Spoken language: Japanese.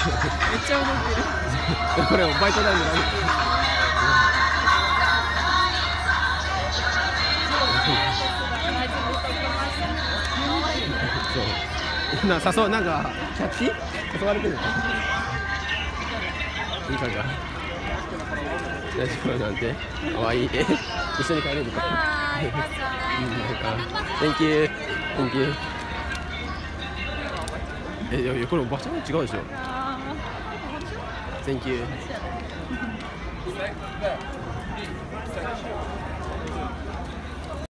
ちゃ踊ってる。これバイト代もらうそう。な誘うなんかキャッチ？誘われてるの？いいかが大丈夫なんてかわい。い一緒に帰れるかはい、なんか Thank you Thank you えいやいやこれ場所が違うでしょ。Thank you